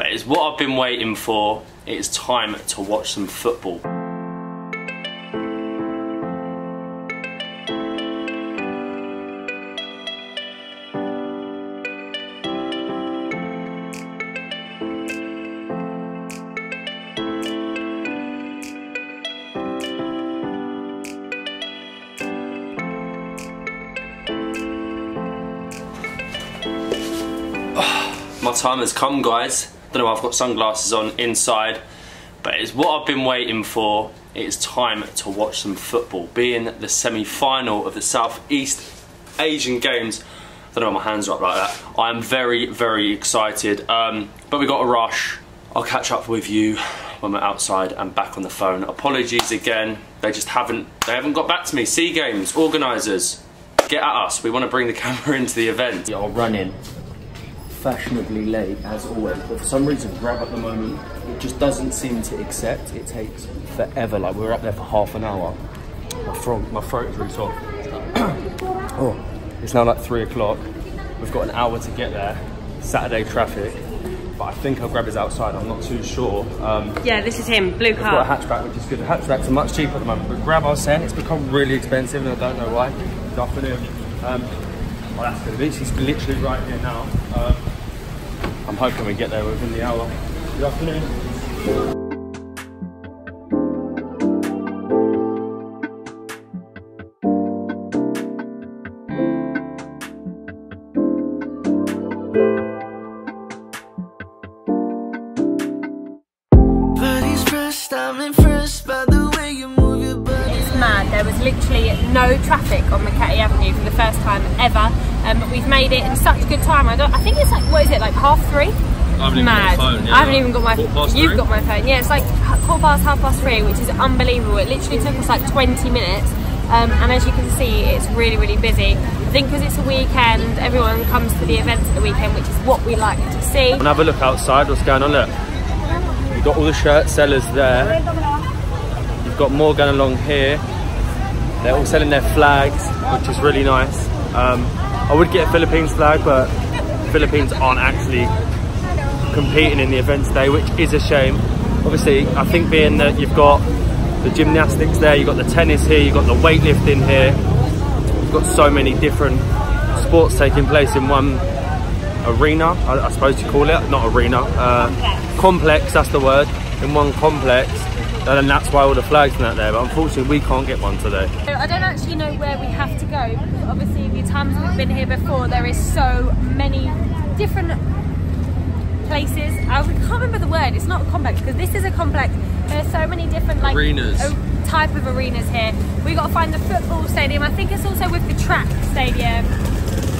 but it's what I've been waiting for. It's time to watch some football. My time has come, guys. Don't know why I've got sunglasses on inside, but it's what I've been waiting for. It's time to watch some football. Being the semi-final of the Southeast Asian Games, I don't know why my hands are up like that. I am very, very excited, um, but we've got a rush. I'll catch up with you when we're outside and back on the phone. Apologies again. They just haven't, they haven't got back to me. Sea Games, organisers, get at us. We want to bring the camera into the event. Yeah, I'll run in fashionably late as always, but for some reason Grab at the moment it just doesn't seem to accept. It takes forever. Like we were up there for half an hour. My throat, my throat is really sore. oh, it's now like three o'clock. We've got an hour to get there. Saturday traffic, but I think our Grab is outside. I'm not too sure. Um, Yeah, this is him, blue I've got car. a hatchback, which is good. The hatchbacks are much cheaper at the moment, but Grab, I was saying, it's become really expensive, and I don't know why. Good afternoon. Um, well, that's good. He's literally right here now. Um, I'm hoping we get there within the hour. Good afternoon. Literally no traffic on Makati Avenue for the first time ever. Um, but we've made it in such good time. I don't. I think it's like what is it like half three? I haven't even got Mad. phone, yeah. I haven't even got my. Quarter past You've three? got my phone. Yeah, it's like h- quarter past half past three, which is unbelievable. It literally took us like 20 minutes. Um, and as you can see, it's really, really busy. I think because it's a weekend, everyone comes to the events at the weekend, which is what we like to see. And have a look outside, what's going on, look. You've got all the shirt sellers there. You've got more going along here. They're all selling their flags, which is really nice. Um, I would get a Philippines flag, but Philippines aren't actually competing in the event today, which is a shame. Obviously, I think being that you've got the gymnastics there, you've got the tennis here, you've got the weightlifting here, you've got so many different sports taking place in one arena, I, I suppose you call it, not arena, uh, complex, that's the word, in one complex, and then that's why all the flags and that there, but unfortunately we can't get one today. I don't actually know where we have to go. Obviously, the times we've been here before, there is so many different places. I can't remember the word. It's not a complex because this is a complex. There are so many different like Arenas. Oh, type of arenas here. We got to find the football stadium. I think it's also with the track stadium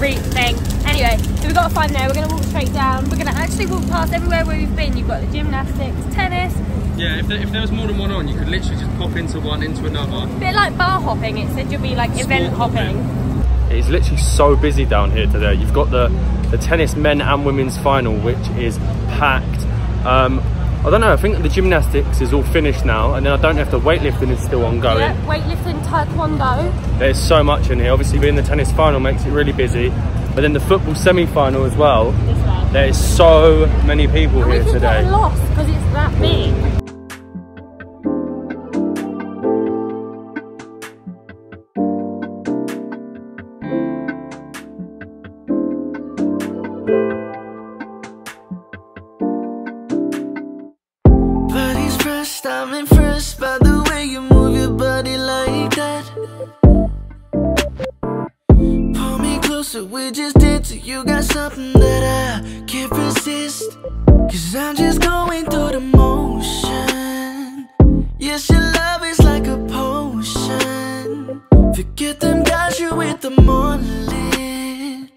re- thing. Anyway, so we've got to find there. We're going to walk straight down. We're going to actually walk past everywhere where we've been. You've got the gymnastics, tennis, Yeah, if there, if there was more than one on, you could literally just pop into one, into another. bit like bar hopping. It said you'll be like event hopping. hopping. It's literally so busy down here today. You've got the, the tennis men and women's final, which is packed. Um, I don't know, I think the gymnastics is all finished now, and then I don't know if the weightlifting is still ongoing. Yeah, weightlifting, taekwondo. There's so much in here. Obviously, being the tennis final makes it really busy. But then the football semi-final as well. There is so many people And we here could today. get lost because it's that big. Forget them guys you with the morning.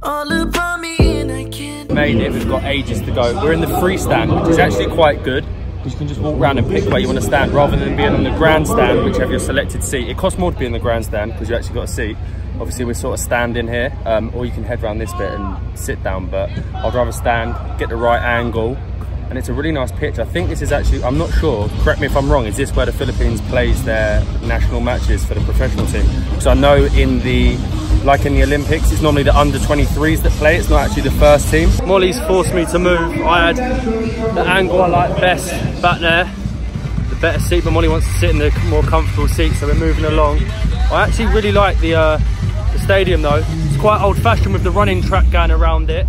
All upon me and I can't. Made it, we've got ages to go. We're in the free stand, which is actually quite good. Because you can just walk around and pick where you want to stand rather than being on the grandstand, which have your selected seat. It costs more to be in the grandstand because you actually got a seat. Obviously, we're sort of standing here, um, or you can head around this bit and sit down, but I'd rather stand, get the right angle, and it's a really nice pitch. I think this is actually, I'm not sure, correct me if I'm wrong, is this where the Philippines plays their national matches for the professional team? Because I know in the like in the Olympics. It's normally the under 23s that play. It's not actually the first team. Molly's forced me to move. I had the angle I like best back there. The better seat, but Molly wants to sit in the more comfortable seat, so we're moving along. I actually really like the, uh, the stadium though. It's quite old fashioned with the running track going around it.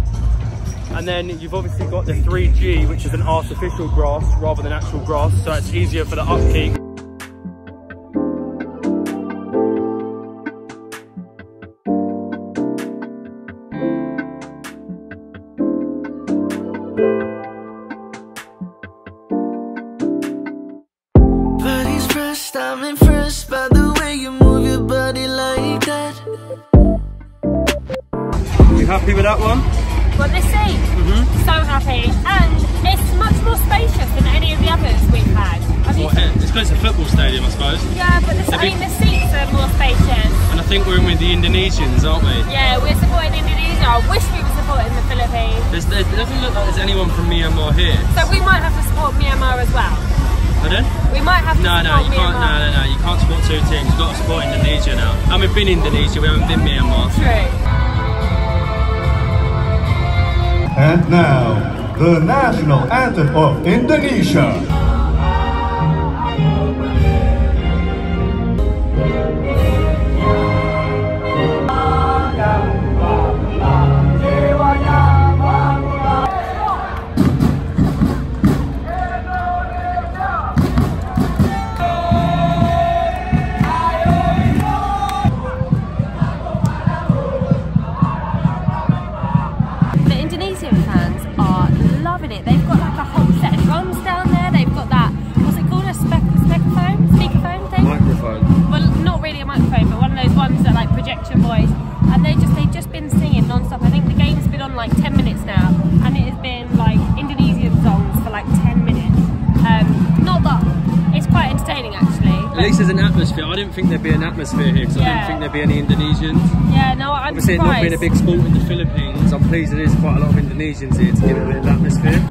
And then you've obviously got the 3G, which is an artificial grass rather than actual grass, so it's easier for the upkeep. I'm impressed by the way you move your body like that. You happy with that one? Well, this seat, Mm-hmm. so happy, and it's much more spacious than any of the others we've had. Mean, It's because it's a football stadium, I suppose. yeah, but the, I mean, the seats are more spacious. And I think we're in with the Indonesians, aren't we? Yeah, we're supporting Indonesia. I wish we were supporting the Philippines. There's, there doesn't look like there's anyone from Myanmar here. So we might have to support Myanmar as well. Pardon? We might have to No, no, you can't. No, no, no. You can't support two teams. You've got to support Indonesia now. And we've been Indonesia. We haven't been Myanmar. True. And now, the national anthem of Indonesia. Ones that like project your voice. And they just they've just been singing non-stop. I think the game's been on like 10 minutes now, and it has been like Indonesian songs for like 10 minutes. Um, not that it's quite entertaining actually. At least there's an atmosphere. I didn't think there'd be an atmosphere here because I Yeah. didn't think there'd be any Indonesians. yeah, no, I'm Obviously, it not surprised. being a big sport in the Philippines, I'm pleased there is quite a lot of Indonesians here to give it a bit of atmosphere.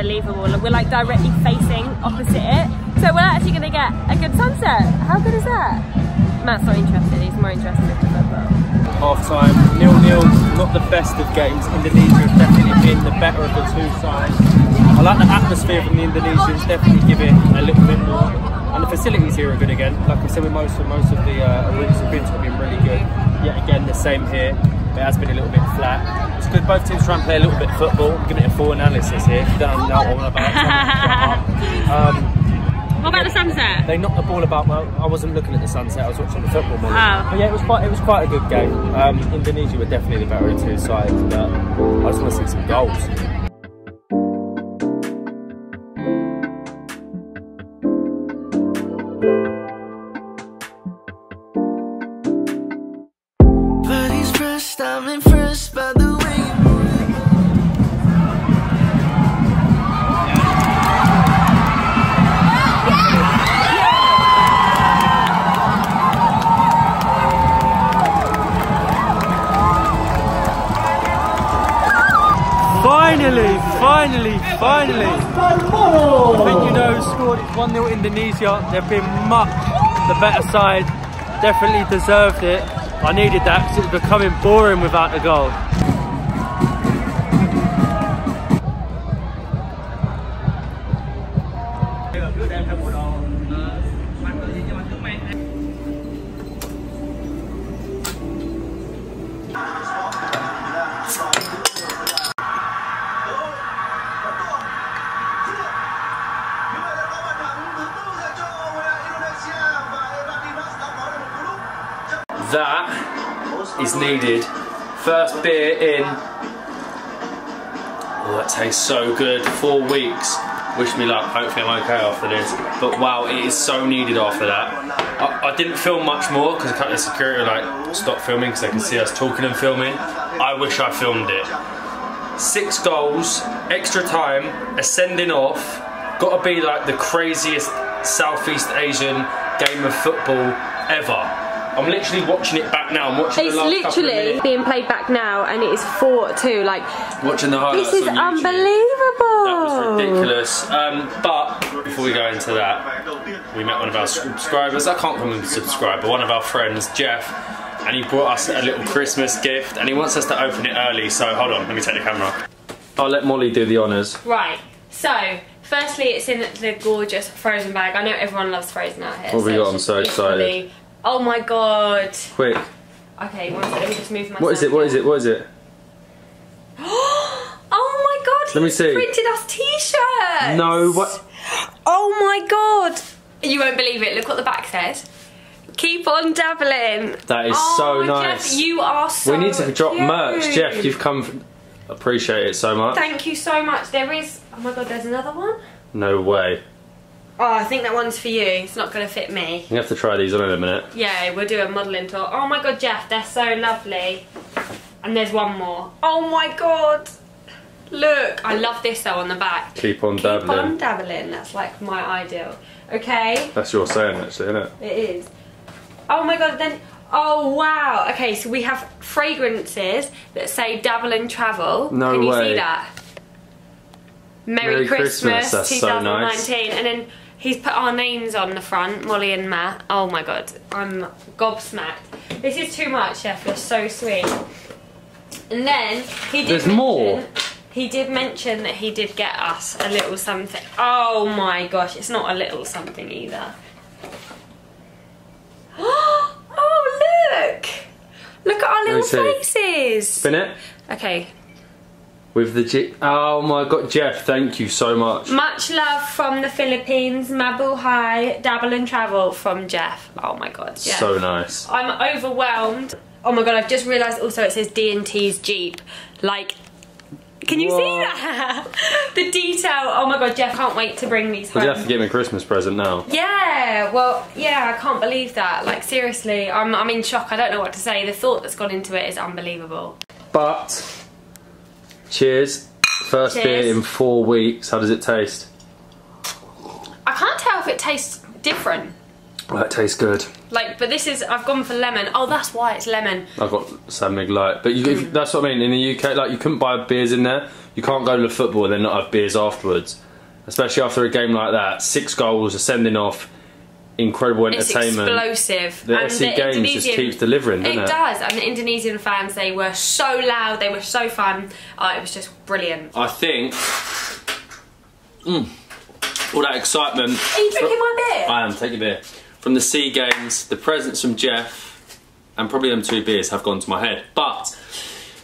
Unbelievable. We're like directly facing opposite it. So we're actually going to get a good sunset. How good is that? Matt's not interested, he's more interested in the football. Half time, nil nil, not the best of games. Indonesia have definitely been the better of the two sides. I like the atmosphere from the Indonesians, definitely give it a little bit more. And the facilities here are good again. Like I said, with most of most of the uh, arenas have been really good. Yet again, the same here. It has been a little bit flat. It's good both teams try and play a little bit of football. I'm giving it a full analysis here. If you don't know what about, tell me to shut up. um, What about the sunset? they knocked the ball about. Well, I wasn't looking at the sunset. I was watching the football more. Oh. But yeah, it was quite. It was quite a good game. Um, Indonesia were definitely the better of two sides, but I just want to see some goals. Body's pressed, I'm impressed finally. I think you know scored. It's 1 0 Indonesia. They've been much the better side. Definitely deserved it. I needed that because it was becoming boring without a goal. That is needed. First beer in. Oh, that tastes so good. Four weeks. Wish me luck. Hopefully, I'm okay after this. But wow, it is so needed after that. I, I didn't film much more because the security like, stop filming because they can see us talking and filming. I wish I filmed it. Six goals, extra time, ascending off. Got to be like the craziest Southeast Asian game of football ever. I'm literally watching it back now. I'm watching It's the last couple of literally being played back now, and it is 4-2. Like, Watching the highlights this is on unbelievable. That was ridiculous. Um, but before we go into that, we met one of our subscribers. I can't call him a subscriber. One of our friends, Jeff, and he brought us a little Christmas gift, and he wants us to open it early. So hold on, let me take the camera. I'll let Molly do the honours. Right, so firstly, it's in the gorgeous Frozen bag. I know everyone loves Frozen out here. What have we got? I'm so excited. Oh my god. Quick, Okay, one second, let me just move my. what is it? What is it? What is it? oh my god! Let me see. Printed us T-shirts. No, what? Oh my god! You won't believe it. Look what the back says. Keep on dabbling. That is oh, so Jeff, nice. you are so. we need to drop cute. merch, Jeff. You've come. Appreciate it so much. Thank you so much. There is. Oh my god, there's another one. No way. Oh, I think that one's for you. It's not going to fit me. You have to try these on in a minute. Yeah, we'll do a modelling tour. Oh my god, Jeff, they're so lovely. And there's one more. Oh my god. Look, I love this though on the back. Keep on Keep dabbling. on dabbling. That's like my ideal. Okay, That's your saying, actually, isn't it? it is. Oh my god, then. Oh wow. Okay, so we have fragrances that say dabble and travel. No Can you way. see that? Merry, Merry Christmas, Christmas, that's so 2019. And then he's put our names on the front, Molly and Matt. Oh my god, I'm gobsmacked. This is too much, Jeff. You're so sweet. And then he did There's mention, more. He did mention that he did get us a little something. Oh my gosh, it's not a little something either. oh look! Look at our little faces. Spin it. Okay, With the G. Oh my god, Jeff, thank you so much. Much love from the Philippines, Mabuhay, Dabble and Travel from Jeff. Oh my god, yeah. So nice. I'm overwhelmed. Oh my god, I've just realised also it says D&T's Jeep. Like, can you see that? the detail. Oh my god, Jeff, can't wait to bring these home. you have to get me a Christmas present now? Yeah, well, yeah, I can't believe that. Like, seriously, I'm, I'm in shock. I don't know what to say. The thought that's gone into it is unbelievable. But, cheers. First Cheers. beer in four weeks. How does it taste? I can't tell if it tastes different. Well, it tastes good. Like, but this is, I've gone for lemon. Oh, that's why it's lemon. I've got San Mig Light. But you, if, mm. that's what I mean. In the UK, like, you couldn't buy beers in there. You can't go to the football and then not have beers afterwards. Especially after a game like that. Six goals, ascending off, incredible It's entertainment. explosive. The and SC the Games just keeps delivering, doesn't it? does, and the Indonesian fans, they were so loud, they were so fun. Oh, it was just brilliant. I think. Mm, all that excitement. Are you drinking my beer? I am. Take your beer. From the Sea Games, the presents from Jeff, and probably them two beers have gone to my head. But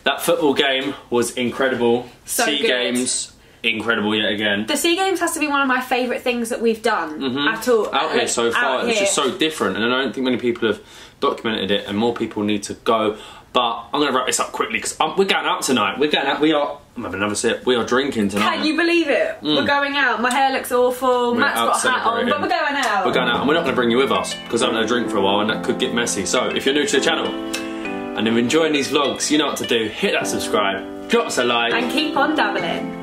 that football game was incredible. So sea good. Games, incredible yet again. The Sea Games has to be one of my favourite things that we've done at all. Out here so far, it's here. just so different, and I don't think many people have documented it, and more people need to go. But I'm going to wrap this up quickly because we're going out tonight. We're going out. We are. I'm having another sip. We are drinking tonight. Can you believe it? We're going out. My hair looks awful. Mm. We're Matt's got a hat on, but we're going out. We're going out and we're not going to bring you with us because I haven't had a drink for a while and that could get messy. So if you're new to the channel and you're enjoying these vlogs, you know what to do. Hit that subscribe, drop us a like. And keep on dabbling.